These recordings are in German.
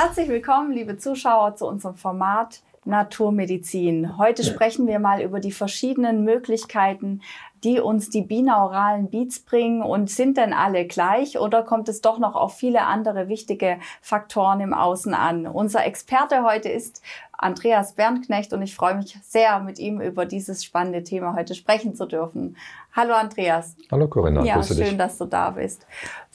Herzlich willkommen, liebe Zuschauer, zu unserem Format Naturmedizin. Heute sprechen wir mal über die verschiedenen Möglichkeiten, die uns die binauralen Beats bringen und sind denn alle gleich oder kommt es doch noch auf viele andere wichtige Faktoren im Außen an? Unser Experte heute ist Andreas Bernknecht und ich freue mich sehr, mit ihm über dieses spannende Thema heute sprechen zu dürfen. Hallo Andreas. Hallo Corinna. Ja, schön, dich. dass du da bist.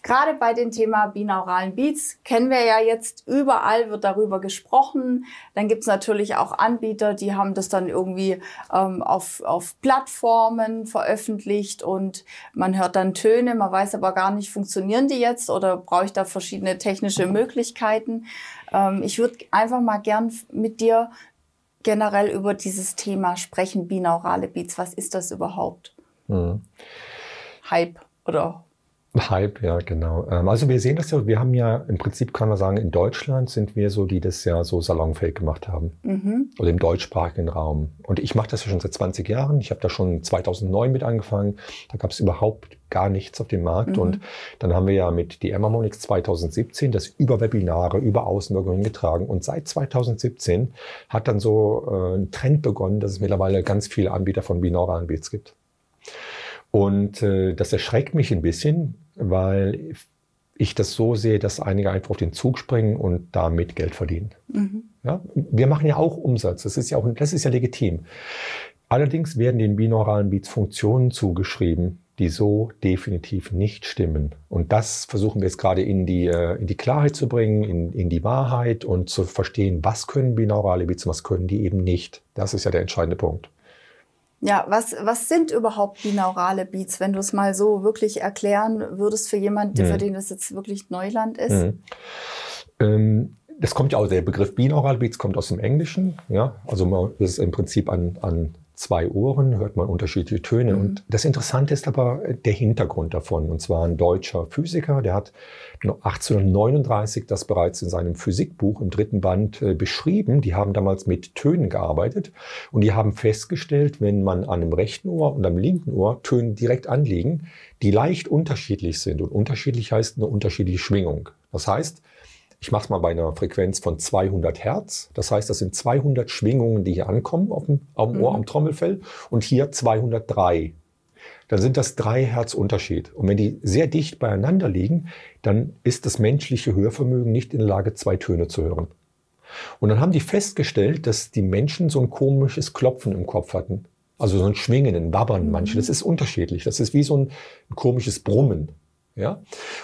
Gerade bei dem Thema binauralen Beats kennen wir ja jetzt, überall wird darüber gesprochen. Dann gibt es natürlich auch Anbieter, die haben das dann irgendwie ähm, auf, auf Plattformen veröffentlicht und man hört dann Töne, man weiß aber gar nicht, funktionieren die jetzt oder brauche ich da verschiedene technische Möglichkeiten. Ähm, ich würde einfach mal gern mit dir generell über dieses Thema sprechen, binaurale Beats. Was ist das überhaupt? Mhm. Hype oder Hype, ja, genau. Ähm, also wir sehen das ja, wir haben ja im Prinzip, kann man sagen, in Deutschland sind wir so, die das ja so salonfähig gemacht haben. Mhm. Oder im deutschsprachigen Raum. Und ich mache das ja schon seit 20 Jahren. Ich habe da schon 2009 mit angefangen. Da gab es überhaupt gar nichts auf dem Markt. Mhm. Und dann haben wir ja mit die Emma-Monix 2017 das über Webinare, über Außenwirkungen getragen. Und seit 2017 hat dann so äh, ein Trend begonnen, dass es mittlerweile ganz viele Anbieter von binauralen Beats gibt. Und äh, das erschreckt mich ein bisschen, weil ich das so sehe, dass einige einfach auf den Zug springen und damit Geld verdienen. Mhm. Ja, wir machen ja auch Umsatz. Das ist ja auch, das ist ja legitim. Allerdings werden den binauralen Beats Funktionen zugeschrieben, die so definitiv nicht stimmen. Und das versuchen wir jetzt gerade in die, äh, in die Klarheit zu bringen, in, in die Wahrheit und zu verstehen, was können binaurale Beats und was können die eben nicht. Das ist ja der entscheidende Punkt. Ja, was, was sind überhaupt binaurale Beats, wenn du es mal so wirklich erklären würdest für jemanden, mhm. für den das jetzt wirklich Neuland ist? Mhm. Ähm, das kommt ja auch, der Begriff binaurale Beats kommt aus dem Englischen. Ja, also man, das ist im Prinzip an, an zwei Ohren, hört man unterschiedliche Töne. Mhm. Und das Interessante ist aber der Hintergrund davon. Und zwar ein deutscher Physiker, der hat 1839 das bereits in seinem Physikbuch im dritten Band äh, beschrieben. Die haben damals mit Tönen gearbeitet und die haben festgestellt, wenn man an einem rechten Ohr und am linken Ohr Töne direkt anliegen, die leicht unterschiedlich sind. Und unterschiedlich heißt eine unterschiedliche Schwingung. Das heißt, ich mache es mal bei einer Frequenz von 200 Hertz. Das heißt, das sind 200 Schwingungen, die hier ankommen auf dem, auf dem Ohr, mhm. am Trommelfell. Und hier 203. Dann sind das drei Hertz Unterschied. Und wenn die sehr dicht beieinander liegen, dann ist das menschliche Hörvermögen nicht in der Lage, zwei Töne zu hören. Und dann haben die festgestellt, dass die Menschen so ein komisches Klopfen im Kopf hatten. Also so ein Schwingen, ein Wabbern manche. Das ist unterschiedlich. Das ist wie so ein, ein komisches Brummen. Ja?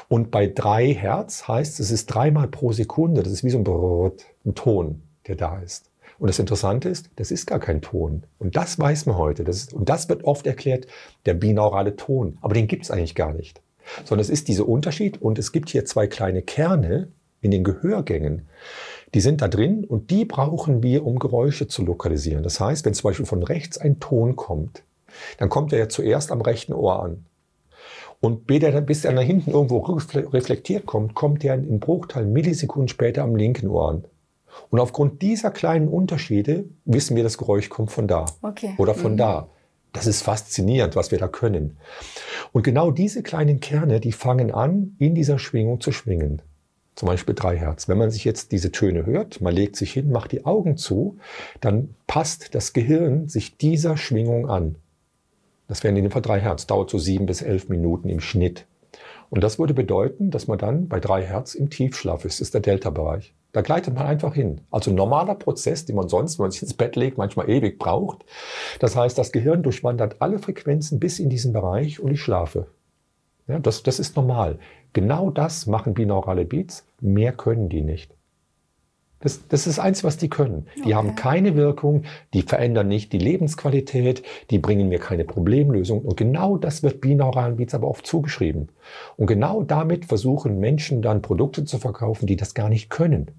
Und bei drei Hertz heißt es ist dreimal pro Sekunde. Das ist wie so ein, Brrrt, ein Ton, der da ist. Und das Interessante ist, das ist gar kein Ton. Und das weiß man heute. Das ist, und das wird oft erklärt, der binaurale Ton. Aber den gibt es eigentlich gar nicht. Sondern es ist dieser Unterschied. Und es gibt hier zwei kleine Kerne in den Gehörgängen. Die sind da drin und die brauchen wir, um Geräusche zu lokalisieren. Das heißt, wenn zum Beispiel von rechts ein Ton kommt, dann kommt er ja zuerst am rechten Ohr an. Und bis er nach hinten irgendwo reflektiert kommt, kommt er in Bruchteil Millisekunden später am linken Ohr an. Und aufgrund dieser kleinen Unterschiede wissen wir, das Geräusch kommt von da okay. oder von mhm. da. Das ist faszinierend, was wir da können. Und genau diese kleinen Kerne, die fangen an, in dieser Schwingung zu schwingen. Zum Beispiel drei Hertz. Wenn man sich jetzt diese Töne hört, man legt sich hin, macht die Augen zu, dann passt das Gehirn sich dieser Schwingung an. Das wären in dem Fall drei Hertz, dauert so sieben bis elf Minuten im Schnitt. Und das würde bedeuten, dass man dann bei drei Hertz im Tiefschlaf ist, das ist der Delta-Bereich. Da gleitet man einfach hin. Also ein normaler Prozess, den man sonst, wenn man sich ins Bett legt, manchmal ewig braucht. Das heißt, das Gehirn durchwandert alle Frequenzen bis in diesen Bereich und ich schlafe. Ja, das, das ist normal. Genau das machen binaurale Beats. Mehr können die nicht. Das, das ist eins, was die können. Die okay. haben keine Wirkung, die verändern nicht die Lebensqualität, die bringen mir keine Problemlösung. Und genau das wird binauralen Beats aber oft zugeschrieben. Und genau damit versuchen Menschen dann Produkte zu verkaufen, die das gar nicht können.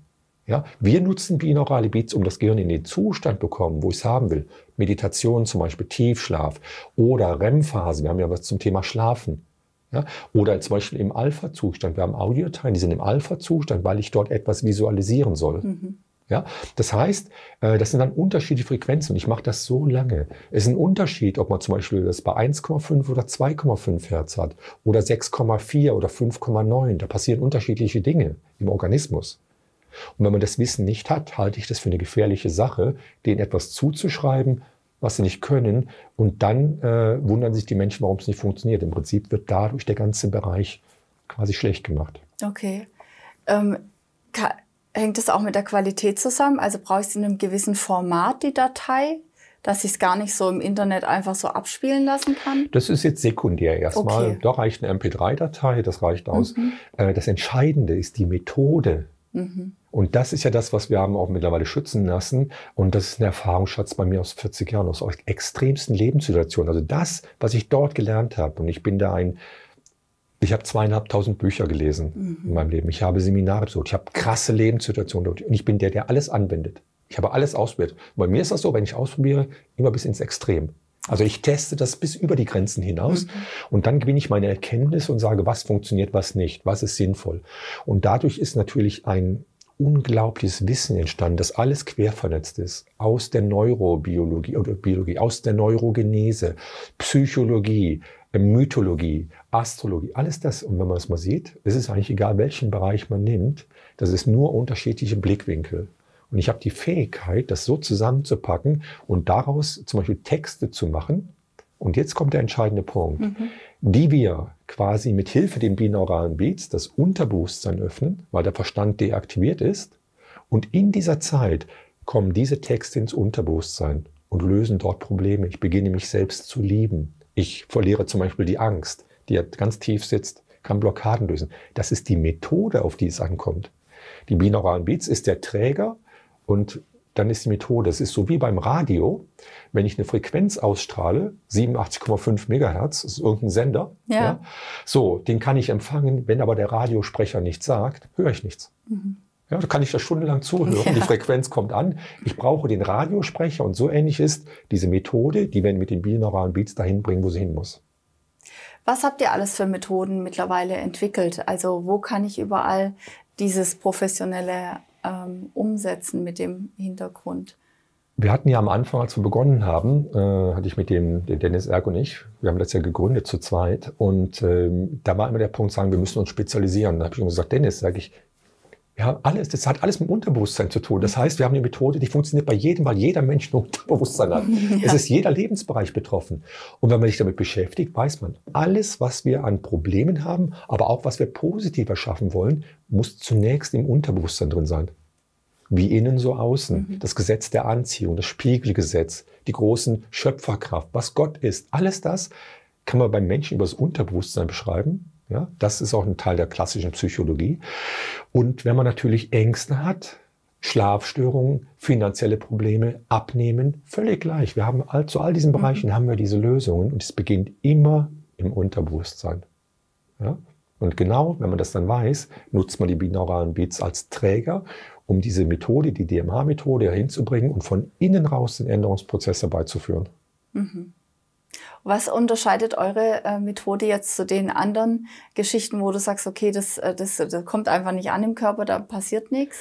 Ja, wir nutzen binaurale Beats, um das Gehirn in den Zustand bekommen, wo ich es haben will. Meditation zum Beispiel, Tiefschlaf oder REM-Phase. Wir haben ja was zum Thema Schlafen. Ja? Oder zum Beispiel im Alpha-Zustand. Wir haben Audiodateien, die sind im Alpha-Zustand, weil ich dort etwas visualisieren soll. Mhm. Ja, das heißt, äh, das sind dann unterschiedliche Frequenzen ich mache das so lange. Es ist ein Unterschied, ob man zum Beispiel das bei 1,5 oder 2,5 Hertz hat oder 6,4 oder 5,9. Da passieren unterschiedliche Dinge im Organismus. Und wenn man das Wissen nicht hat, halte ich das für eine gefährliche Sache, denen etwas zuzuschreiben, was sie nicht können. Und dann äh, wundern sich die Menschen, warum es nicht funktioniert. Im Prinzip wird dadurch der ganze Bereich quasi schlecht gemacht. Okay. Ähm, hängt das auch mit der Qualität zusammen? Also brauche ich es in einem gewissen Format, die Datei? dass ich es gar nicht so im Internet einfach so abspielen lassen kann? Das ist jetzt sekundär erstmal. Okay. Da reicht eine MP3-Datei, das reicht aus. Mhm. Äh, das Entscheidende ist die Methode. Mhm. Und das ist ja das, was wir haben auch mittlerweile schützen lassen. Und das ist ein Erfahrungsschatz bei mir aus 40 Jahren, aus extremsten Lebenssituationen. Also das, was ich dort gelernt habe. Und ich bin da ein, ich habe zweieinhalbtausend Bücher gelesen mhm. in meinem Leben. Ich habe Seminare besucht. Ich habe krasse Lebenssituationen dort. Und ich bin der, der alles anwendet. Ich habe alles ausprobiert. Bei mir ist das so, wenn ich ausprobiere, immer bis ins Extrem. Also ich teste das bis über die Grenzen hinaus mhm. und dann gewinne ich meine Erkenntnis und sage, was funktioniert, was nicht, was ist sinnvoll. Und dadurch ist natürlich ein unglaubliches Wissen entstanden, das alles quer vernetzt ist. Aus der Neurobiologie oder Biologie, aus der Neurogenese, Psychologie, Mythologie, Astrologie, alles das. Und wenn man das mal sieht, ist es eigentlich egal, welchen Bereich man nimmt, das ist nur unterschiedliche Blickwinkel. Und ich habe die Fähigkeit, das so zusammenzupacken und daraus zum Beispiel Texte zu machen. Und jetzt kommt der entscheidende Punkt, mhm. Die wir quasi mit Hilfe den binauralen Beats das Unterbewusstsein öffnen, weil der Verstand deaktiviert ist. Und in dieser Zeit kommen diese Texte ins Unterbewusstsein und lösen dort Probleme. Ich beginne mich selbst zu lieben. Ich verliere zum Beispiel die Angst, die ganz tief sitzt, kann Blockaden lösen. Das ist die Methode, auf die es ankommt. Die binauralen Beats ist der Träger und dann ist die Methode, es ist so wie beim Radio, wenn ich eine Frequenz ausstrahle, 87,5 Megahertz, das ist irgendein Sender, ja. ja. so, den kann ich empfangen, wenn aber der Radiosprecher nichts sagt, höre ich nichts. Mhm. Ja, da kann ich das stundenlang zuhören. Ja. Die Frequenz kommt an. Ich brauche den Radiosprecher und so ähnlich ist diese Methode, die wir mit den binauralen Beats dahin bringen, wo sie hin muss. Was habt ihr alles für Methoden mittlerweile entwickelt? Also wo kann ich überall dieses professionelle ähm, umsetzen mit dem Hintergrund? Wir hatten ja am Anfang, als wir begonnen haben, äh, hatte ich mit dem, den Dennis Erg und ich, wir haben das ja gegründet zu zweit. Und ähm, da war immer der Punkt, sagen, wir müssen uns spezialisieren. Da habe ich ihm gesagt, Dennis, sage ich, ja, alles, das hat alles mit Unterbewusstsein zu tun. Das heißt, wir haben eine Methode, die funktioniert bei jedem, weil jeder Mensch ein Unterbewusstsein hat. Ja. Es ist jeder Lebensbereich betroffen. Und wenn man sich damit beschäftigt, weiß man, alles, was wir an Problemen haben, aber auch was wir positiver schaffen wollen, muss zunächst im Unterbewusstsein drin sein. Wie innen, so außen. Mhm. Das Gesetz der Anziehung, das Spiegelgesetz, die großen Schöpferkraft, was Gott ist. Alles das kann man beim Menschen über das Unterbewusstsein beschreiben. Ja, das ist auch ein Teil der klassischen Psychologie. Und wenn man natürlich Ängste hat, Schlafstörungen, finanzielle Probleme, Abnehmen, völlig gleich. Wir haben all, zu all diesen Bereichen mhm. haben wir diese Lösungen und es beginnt immer im Unterbewusstsein. Ja? Und genau, wenn man das dann weiß, nutzt man die binauralen Beats als Träger, um diese Methode, die DMH-Methode hinzubringen und von innen raus den Änderungsprozess herbeizuführen. Mhm. Was unterscheidet eure äh, Methode jetzt zu den anderen Geschichten, wo du sagst, okay, das, äh, das, das kommt einfach nicht an im Körper, da passiert nichts?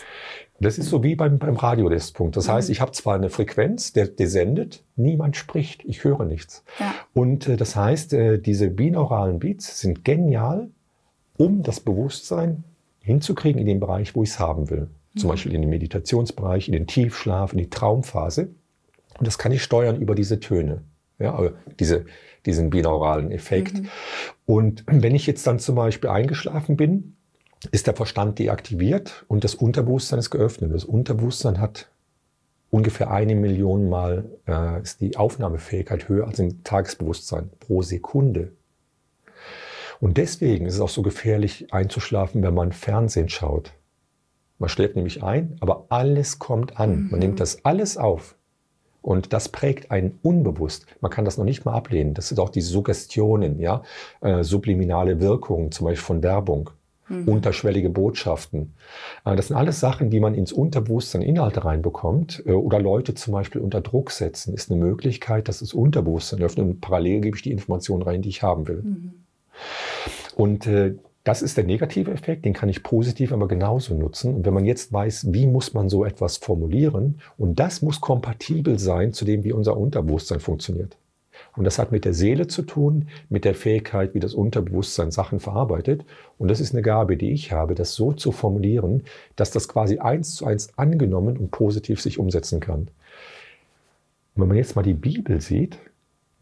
Das ist so wie beim, beim Radio, das mhm. heißt, ich habe zwar eine Frequenz, der, der sendet, niemand spricht, ich höre nichts. Ja. Und äh, das heißt, äh, diese binauralen Beats sind genial, um das Bewusstsein hinzukriegen in den Bereich, wo ich es haben will. Zum mhm. Beispiel in den Meditationsbereich, in den Tiefschlaf, in die Traumphase. Und das kann ich steuern über diese Töne. Ja, also diese, diesen binauralen Effekt. Mhm. Und wenn ich jetzt dann zum Beispiel eingeschlafen bin, ist der Verstand deaktiviert und das Unterbewusstsein ist geöffnet. Das Unterbewusstsein hat ungefähr eine Million Mal äh, ist die Aufnahmefähigkeit höher als im Tagesbewusstsein pro Sekunde. Und deswegen ist es auch so gefährlich einzuschlafen, wenn man Fernsehen schaut. Man schläft nämlich ein, aber alles kommt an. Mhm. Man nimmt das alles auf. Und das prägt einen unbewusst. Man kann das noch nicht mal ablehnen. Das sind auch die Suggestionen, ja, äh, subliminale Wirkungen, zum Beispiel von Werbung, mhm. unterschwellige Botschaften. Äh, das sind alles Sachen, die man ins Unterbewusstsein Inhalte reinbekommt äh, oder Leute zum Beispiel unter Druck setzen. Ist eine Möglichkeit, dass das Unterbewusstsein öffnet und parallel gebe ich die Informationen rein, die ich haben will. Mhm. Und äh, das ist der negative Effekt, den kann ich positiv aber genauso nutzen. Und wenn man jetzt weiß, wie muss man so etwas formulieren, und das muss kompatibel sein zu dem, wie unser Unterbewusstsein funktioniert. Und das hat mit der Seele zu tun, mit der Fähigkeit, wie das Unterbewusstsein Sachen verarbeitet. Und das ist eine Gabe, die ich habe, das so zu formulieren, dass das quasi eins zu eins angenommen und positiv sich umsetzen kann. Und wenn man jetzt mal die Bibel sieht,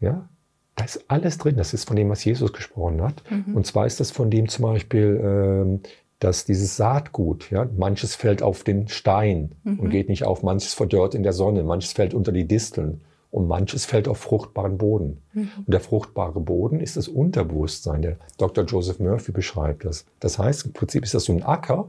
ja, da ist alles drin. Das ist von dem, was Jesus gesprochen hat. Mhm. Und zwar ist das von dem zum Beispiel, ähm, dass dieses Saatgut, ja, manches fällt auf den Stein mhm. und geht nicht auf, manches verdorrt in der Sonne, manches fällt unter die Disteln und manches fällt auf fruchtbaren Boden. Mhm. Und der fruchtbare Boden ist das Unterbewusstsein. Der Dr. Joseph Murphy beschreibt das. Das heißt, im Prinzip ist das so ein Acker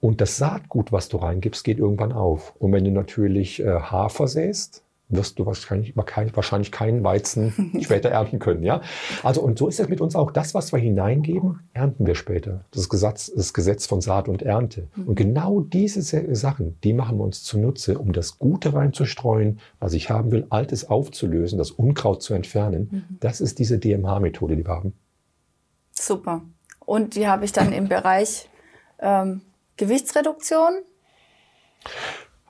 und das Saatgut, was du reingibst, geht irgendwann auf. Und wenn du natürlich äh, Hafer säst, wirst du wahrscheinlich, wahrscheinlich keinen Weizen später ernten können. Ja? Also, und so ist es mit uns auch. Das, was wir hineingeben, ernten wir später. Das Gesetz, das Gesetz von Saat und Ernte. Mhm. Und genau diese Sachen, die machen wir uns zunutze, um das Gute reinzustreuen, was ich haben will, Altes aufzulösen, das Unkraut zu entfernen. Mhm. Das ist diese DMH-Methode, die wir haben. Super. Und die habe ich dann im Bereich ähm, Gewichtsreduktion,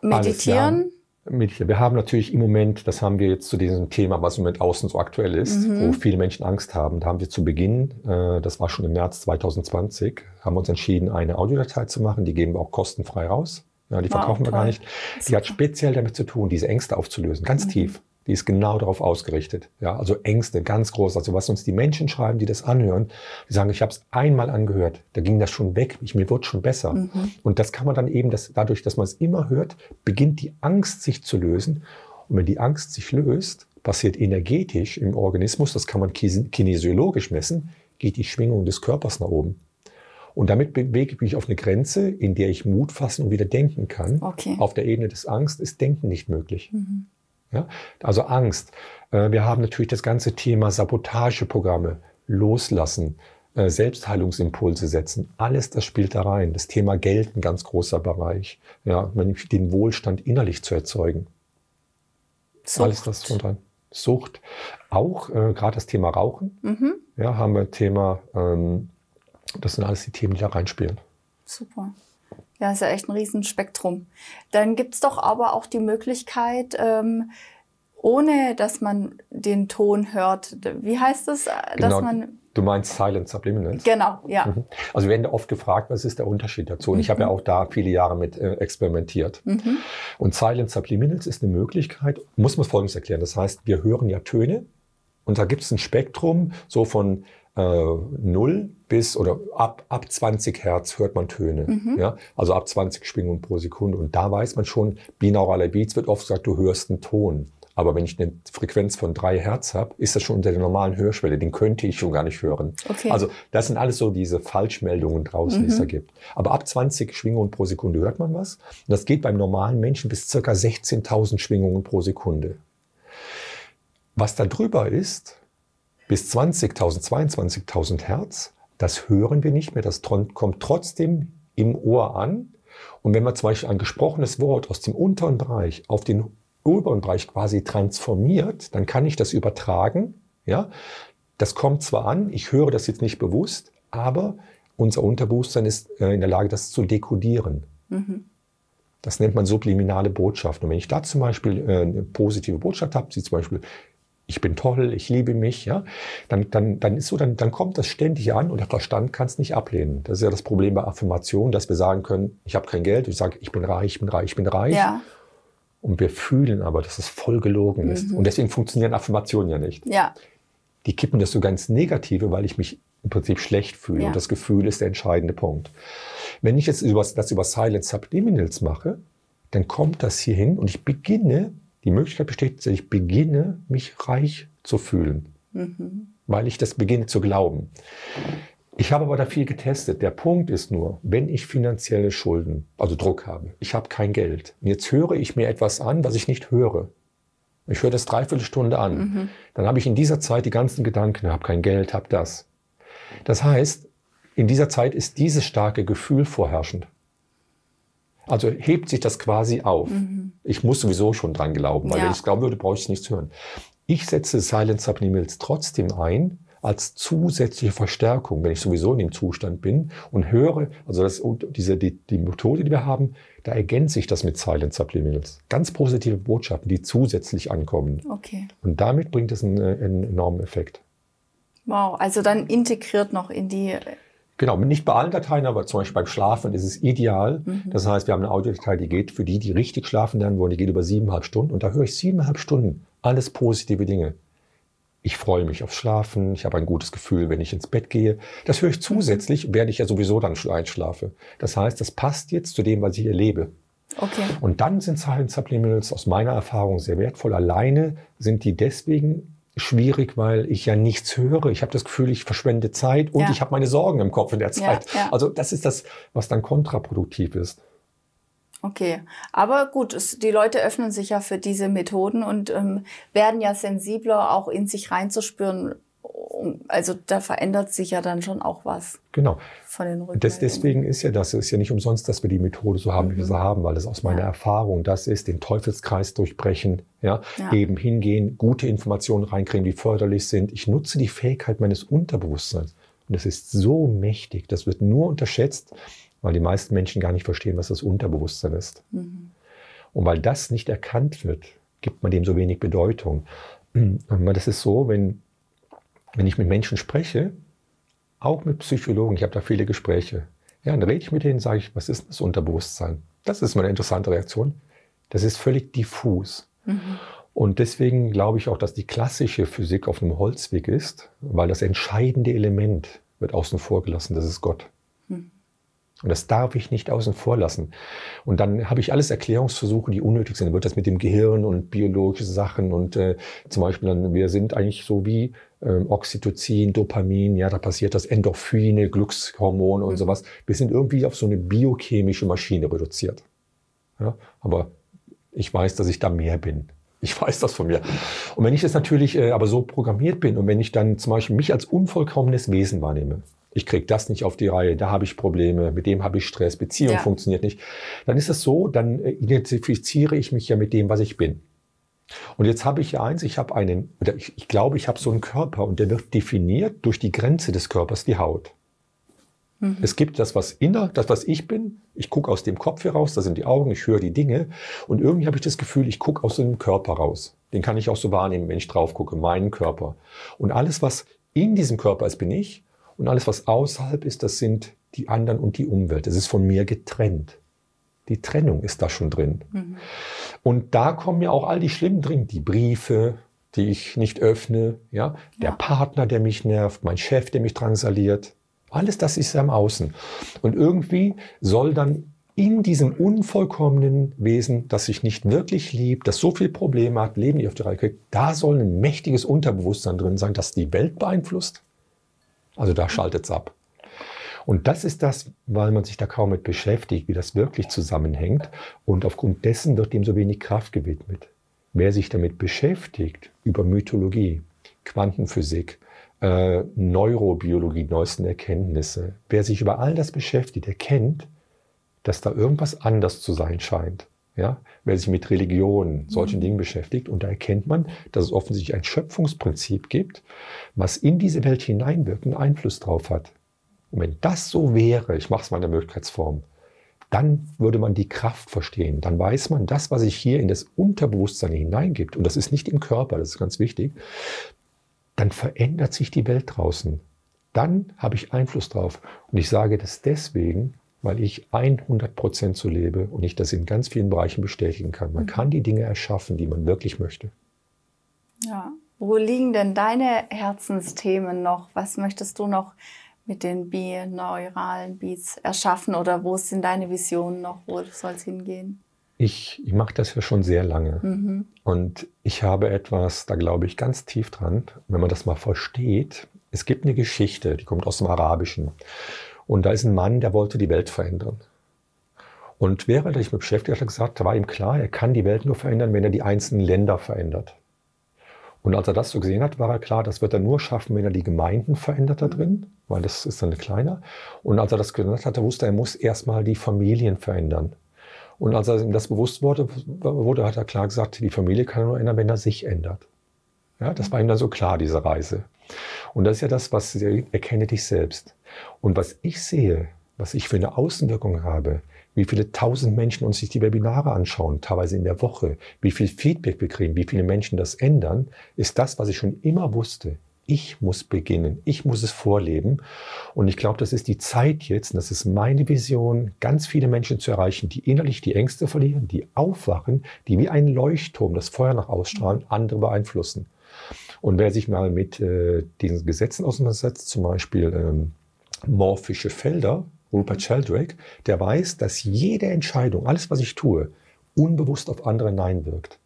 Meditieren. Ja. Wir haben natürlich im Moment, das haben wir jetzt zu diesem Thema, was im Moment außen so aktuell ist, mhm. wo viele Menschen Angst haben. Da haben wir zu Beginn, äh, das war schon im März 2020, haben wir uns entschieden, eine Audiodatei zu machen. Die geben wir auch kostenfrei raus. Ja, die verkaufen wow, wir gar nicht. Die hat speziell damit zu tun, diese Ängste aufzulösen, ganz mhm. tief die ist genau darauf ausgerichtet. Ja, also Ängste, ganz groß. Also was uns die Menschen schreiben, die das anhören, die sagen, ich habe es einmal angehört, da ging das schon weg, ich, mir wird schon besser. Mhm. Und das kann man dann eben, das, dadurch, dass man es immer hört, beginnt die Angst sich zu lösen. Und wenn die Angst sich löst, passiert energetisch im Organismus, das kann man kinesiologisch messen, geht die Schwingung des Körpers nach oben. Und damit bewege ich mich auf eine Grenze, in der ich Mut fassen und wieder denken kann. Okay. Auf der Ebene des Angst ist Denken nicht möglich. Mhm. Ja? Also Angst. Äh, wir haben natürlich das ganze Thema Sabotageprogramme, Loslassen, äh, Selbstheilungsimpulse setzen. Alles das spielt da rein. Das Thema Geld, ein ganz großer Bereich. Ja, den Wohlstand innerlich zu erzeugen. Sucht. Alles das von dran. Sucht. Auch äh, gerade das Thema Rauchen. Mhm. Ja, haben wir Thema, ähm, das sind alles die Themen, die da reinspielen. Super. Ja, ist ja echt ein Riesenspektrum. Dann gibt es doch aber auch die Möglichkeit, ähm, ohne dass man den Ton hört. Wie heißt es? Genau. man Du meinst Silent Subliminals? Genau, ja. Mhm. Also wir werden oft gefragt, was ist der Unterschied dazu? Und mhm. ich habe ja auch da viele Jahre mit äh, experimentiert. Mhm. Und Silent Subliminals ist eine Möglichkeit, muss man Folgendes erklären. Das heißt, wir hören ja Töne und da gibt es ein Spektrum so von äh, 0 bis oder ab, ab 20 Hertz hört man Töne. Mhm. Ja? Also ab 20 Schwingungen pro Sekunde. Und da weiß man schon, binauraler Beats wird oft gesagt, du hörst einen Ton. Aber wenn ich eine Frequenz von drei Hertz habe, ist das schon unter der normalen Hörschwelle. Den könnte ich schon gar nicht hören. Okay. Also das sind alles so diese Falschmeldungen draußen, mhm. die es da gibt. Aber ab 20 Schwingungen pro Sekunde hört man was. Und das geht beim normalen Menschen bis circa 16.000 Schwingungen pro Sekunde. Was da drüber ist, bis 20.000, 22.000 Hertz, das hören wir nicht mehr, das kommt trotzdem im Ohr an. Und wenn man zum Beispiel ein gesprochenes Wort aus dem unteren Bereich auf den oberen Bereich quasi transformiert, dann kann ich das übertragen. Ja, das kommt zwar an, ich höre das jetzt nicht bewusst, aber unser Unterbewusstsein ist äh, in der Lage, das zu dekodieren. Mhm. Das nennt man subliminale Botschaft. Und wenn ich da zum Beispiel äh, eine positive Botschaft habe, wie zum Beispiel, ich bin toll, ich liebe mich, ja, dann, dann, dann ist so, dann, dann kommt das ständig an und der Verstand kann es nicht ablehnen. Das ist ja das Problem bei Affirmation, dass wir sagen können, ich habe kein Geld, ich sage, ich bin reich, ich bin reich, ich bin reich. Ja. Und wir fühlen aber, dass es voll gelogen ist. Mhm. Und deswegen funktionieren Affirmationen ja nicht. Ja. Die kippen das so ganz Negative, weil ich mich im Prinzip schlecht fühle. Ja. Und das Gefühl ist der entscheidende Punkt. Wenn ich jetzt das über Silent Subliminals mache, dann kommt das hier hin und ich beginne die Möglichkeit besteht, dass ich beginne, mich reich zu fühlen, mhm. weil ich das beginne zu glauben. Ich habe aber da viel getestet. Der Punkt ist nur, wenn ich finanzielle Schulden, also Druck habe, ich habe kein Geld. Und jetzt höre ich mir etwas an, was ich nicht höre. Ich höre das dreiviertel Stunde an. Mhm. Dann habe ich in dieser Zeit die ganzen Gedanken, habe kein Geld, habe das. Das heißt, in dieser Zeit ist dieses starke Gefühl vorherrschend. Also hebt sich das quasi auf. Mhm. Ich muss sowieso schon dran glauben, weil ja. wenn ich glauben würde, brauche ich es nicht zu hören. Ich setze Silent Subliminals trotzdem ein, als zusätzliche Verstärkung, wenn ich sowieso in dem Zustand bin und höre, also das, diese, die, die Methode, die wir haben, da ergänze ich das mit Silent Subliminals. Ganz positive Botschaften, die zusätzlich ankommen. Okay. Und damit bringt es einen, einen enormen Effekt. Wow, also dann integriert noch in die Genau, nicht bei allen Dateien, aber zum Beispiel beim Schlafen ist es ideal. Mhm. Das heißt, wir haben eine Audiodatei, die geht für die, die richtig schlafen lernen wollen, die geht über siebeneinhalb Stunden. Und da höre ich siebeneinhalb Stunden alles positive Dinge. Ich freue mich aufs Schlafen, ich habe ein gutes Gefühl, wenn ich ins Bett gehe. Das höre ich zusätzlich, während ich ja sowieso dann einschlafe. Das heißt, das passt jetzt zu dem, was ich erlebe. Okay. Und dann sind Silent Supplementals aus meiner Erfahrung sehr wertvoll. Alleine sind die deswegen schwierig, weil ich ja nichts höre. Ich habe das Gefühl, ich verschwende Zeit und ja. ich habe meine Sorgen im Kopf in der Zeit. Ja, ja. Also das ist das, was dann kontraproduktiv ist. Okay, aber gut, es, die Leute öffnen sich ja für diese Methoden und ähm, werden ja sensibler, auch in sich reinzuspüren. Also da verändert sich ja dann schon auch was. Genau. Von den das, deswegen ist ja das, ist ja nicht umsonst, dass wir die Methode so haben, mhm. wie wir sie haben, weil es aus meiner ja. Erfahrung das ist, den Teufelskreis durchbrechen, ja, ja, eben hingehen, gute Informationen reinkriegen, die förderlich sind. Ich nutze die Fähigkeit meines Unterbewusstseins. Und das ist so mächtig, das wird nur unterschätzt weil die meisten Menschen gar nicht verstehen, was das Unterbewusstsein ist. Mhm. Und weil das nicht erkannt wird, gibt man dem so wenig Bedeutung. Das ist so, wenn, wenn ich mit Menschen spreche, auch mit Psychologen, ich habe da viele Gespräche, ja, dann rede ich mit denen, sage ich, was ist das Unterbewusstsein? Das ist mal eine interessante Reaktion. Das ist völlig diffus. Mhm. Und deswegen glaube ich auch, dass die klassische Physik auf einem Holzweg ist, weil das entscheidende Element wird außen vor gelassen, das ist Gott. Und das darf ich nicht außen vor lassen. Und dann habe ich alles Erklärungsversuche, die unnötig sind. Dann wird das mit dem Gehirn und biologische Sachen und äh, zum Beispiel dann, wir sind eigentlich so wie ähm, Oxytocin, Dopamin, ja, da passiert das Endorphine, Glückshormone und mhm. sowas. Wir sind irgendwie auf so eine biochemische Maschine reduziert. Ja, aber ich weiß, dass ich da mehr bin. Ich weiß das von mir. Und wenn ich jetzt natürlich äh, aber so programmiert bin und wenn ich dann zum Beispiel mich als unvollkommenes Wesen wahrnehme, ich kriege das nicht auf die Reihe, da habe ich Probleme, mit dem habe ich Stress, Beziehung ja. funktioniert nicht, dann ist es so, dann äh, identifiziere ich mich ja mit dem, was ich bin. Und jetzt habe ich ja eins, ich habe einen, oder ich, ich glaube, ich habe so einen Körper und der wird definiert durch die Grenze des Körpers, die Haut. Mhm. Es gibt das, was inner, das, was ich bin. Ich gucke aus dem Kopf heraus, da sind die Augen, ich höre die Dinge. Und irgendwie habe ich das Gefühl, ich gucke aus dem Körper raus. Den kann ich auch so wahrnehmen, wenn ich drauf gucke, meinen Körper. Und alles, was in diesem Körper ist, bin ich. Und alles, was außerhalb ist, das sind die anderen und die Umwelt. Es ist von mir getrennt. Die Trennung ist da schon drin. Mhm. Und da kommen ja auch all die schlimmen drin, die Briefe, die ich nicht öffne, ja, der ja. Partner, der mich nervt, mein Chef, der mich drangsaliert. Alles das ist am Außen. Und irgendwie soll dann in diesem unvollkommenen Wesen, das sich nicht wirklich liebt, das so viele Probleme hat, Leben nicht auf die Reihe kriegt, da soll ein mächtiges Unterbewusstsein drin sein, das die Welt beeinflusst. Also da schaltet es ab. Und das ist das, weil man sich da kaum mit beschäftigt, wie das wirklich zusammenhängt. Und aufgrund dessen wird dem so wenig Kraft gewidmet. Wer sich damit beschäftigt, über Mythologie, Quantenphysik, äh, Neurobiologie, neuesten Erkenntnisse, wer sich über all das beschäftigt, erkennt, dass da irgendwas anders zu sein scheint. Ja, wer sich mit Religion, solchen mhm. Dingen beschäftigt, und da erkennt man, dass es offensichtlich ein Schöpfungsprinzip gibt, was in diese Welt hineinwirkt und Einfluss drauf hat. Und wenn das so wäre, ich mache es mal in der Möglichkeitsform, dann würde man die Kraft verstehen. Dann weiß man, das, was sich hier in das Unterbewusstsein hineingibt, und das ist nicht im Körper, das ist ganz wichtig, dann verändert sich die Welt draußen. Dann habe ich Einfluss drauf. Und ich sage das deswegen, weil ich 100 Prozent so lebe und ich das in ganz vielen Bereichen bestätigen kann. Man mhm. kann die Dinge erschaffen, die man wirklich möchte. Ja. Wo liegen denn deine Herzensthemen noch? Was möchtest du noch mit den binauralen Beats erschaffen oder wo sind deine Visionen noch? Wo soll es hingehen? Ich, ich mache das ja schon sehr lange. Mhm. Und ich habe etwas, da glaube ich ganz tief dran, wenn man das mal versteht. Es gibt eine Geschichte, die kommt aus dem Arabischen. Und da ist ein Mann, der wollte die Welt verändern. Und während er sich mit beschäftigt hat, gesagt, da war ihm klar, er kann die Welt nur verändern, wenn er die einzelnen Länder verändert. Und als er das so gesehen hat, war er klar, das wird er nur schaffen, wenn er die Gemeinden verändert da drin, weil das ist dann kleiner. Und als er das gesehen hat, wusste er, er muss erstmal die Familien verändern. Und als er ihm das bewusst wurde, wurde, hat er klar gesagt, die Familie kann er nur ändern, wenn er sich ändert. Ja, das war ihm dann so klar, diese Reise. Und das ist ja das, was erkenne dich selbst. Und was ich sehe, was ich für eine Außenwirkung habe, wie viele tausend Menschen uns sich die Webinare anschauen, teilweise in der Woche, wie viel Feedback wir kriegen, wie viele Menschen das ändern, ist das, was ich schon immer wusste. Ich muss beginnen, ich muss es vorleben. Und ich glaube, das ist die Zeit jetzt, und das ist meine Vision, ganz viele Menschen zu erreichen, die innerlich die Ängste verlieren, die aufwachen, die wie ein Leuchtturm das Feuer nach ausstrahlen, andere beeinflussen. Und wer sich mal mit äh, diesen Gesetzen auseinandersetzt, zum Beispiel ähm, morphische Felder, Rupert Sheldrake, der weiß, dass jede Entscheidung, alles, was ich tue, unbewusst auf andere Nein wirkt.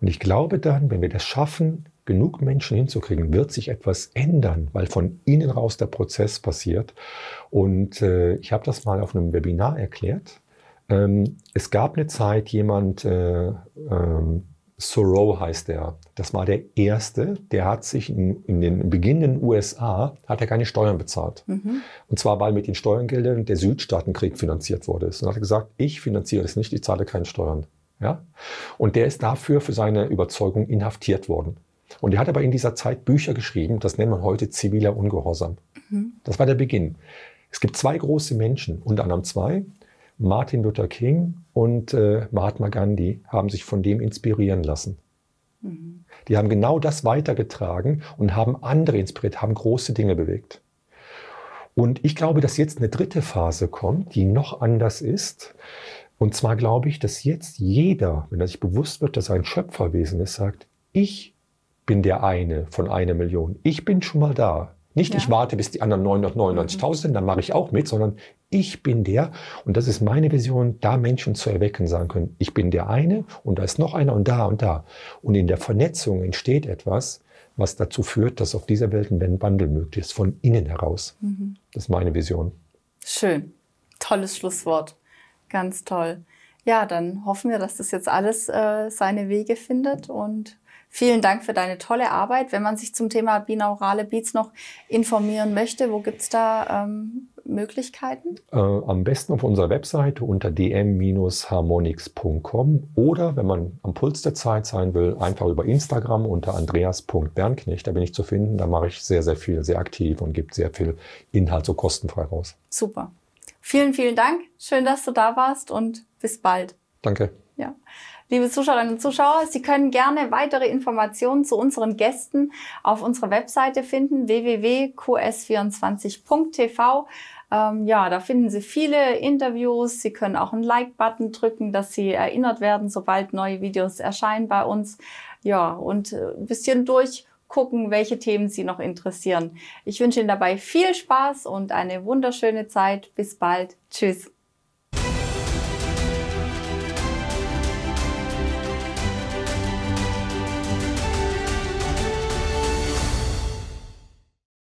Und ich glaube dann, wenn wir das schaffen, genug Menschen hinzukriegen, wird sich etwas ändern, weil von innen raus der Prozess passiert. Und äh, ich habe das mal auf einem Webinar erklärt. Ähm, es gab eine Zeit, jemand, äh, ähm, Thoreau heißt er, das war der Erste, der hat sich in, in den beginnenden USA, hat er keine Steuern bezahlt. Mhm. Und zwar, weil mit den Steuergeldern der Südstaatenkrieg finanziert wurde. Und hat er gesagt, ich finanziere das nicht, ich zahle keine Steuern. Ja? Und der ist dafür für seine Überzeugung inhaftiert worden. Und er hat aber in dieser Zeit Bücher geschrieben, das nennt man heute ziviler Ungehorsam. Mhm. Das war der Beginn. Es gibt zwei große Menschen, unter anderem zwei, Martin Luther King und äh, Mahatma Gandhi haben sich von dem inspirieren lassen. Mhm. Die haben genau das weitergetragen und haben andere inspiriert, haben große Dinge bewegt. Und ich glaube, dass jetzt eine dritte Phase kommt, die noch anders ist. Und zwar glaube ich, dass jetzt jeder, wenn er sich bewusst wird, dass er ein Schöpferwesen ist, sagt, ich bin der eine von einer Million. Ich bin schon mal da. Nicht, ja. ich warte, bis die anderen 999.000 sind, dann mache ich auch mit, sondern ich bin der, und das ist meine Vision, da Menschen zu erwecken, sagen können, ich bin der eine und da ist noch einer und da und da. Und in der Vernetzung entsteht etwas, was dazu führt, dass auf dieser Welt ein Wandel möglich ist, von innen heraus. Mhm. Das ist meine Vision. Schön. Tolles Schlusswort. Ganz toll. Ja, dann hoffen wir, dass das jetzt alles äh, seine Wege findet und Vielen Dank für deine tolle Arbeit. Wenn man sich zum Thema binaurale Beats noch informieren möchte, wo gibt es da ähm, Möglichkeiten? Äh, am besten auf unserer Webseite unter dm-harmonix.com oder wenn man am Puls der Zeit sein will, einfach über Instagram unter andreas.bernknecht. Da bin ich zu finden. Da mache ich sehr, sehr viel, sehr aktiv und gibt sehr viel Inhalt so kostenfrei raus. Super. Vielen, vielen Dank. Schön, dass du da warst und bis bald. Danke. Ja. Liebe Zuschauerinnen und Zuschauer, Sie können gerne weitere Informationen zu unseren Gästen auf unserer Webseite finden, www.qs24.tv. Ähm, ja, da finden Sie viele Interviews. Sie können auch einen Like-Button drücken, dass Sie erinnert werden, sobald neue Videos erscheinen bei uns. Ja, und äh, ein bisschen durchgucken, welche Themen Sie noch interessieren. Ich wünsche Ihnen dabei viel Spaß und eine wunderschöne Zeit. Bis bald. Tschüss.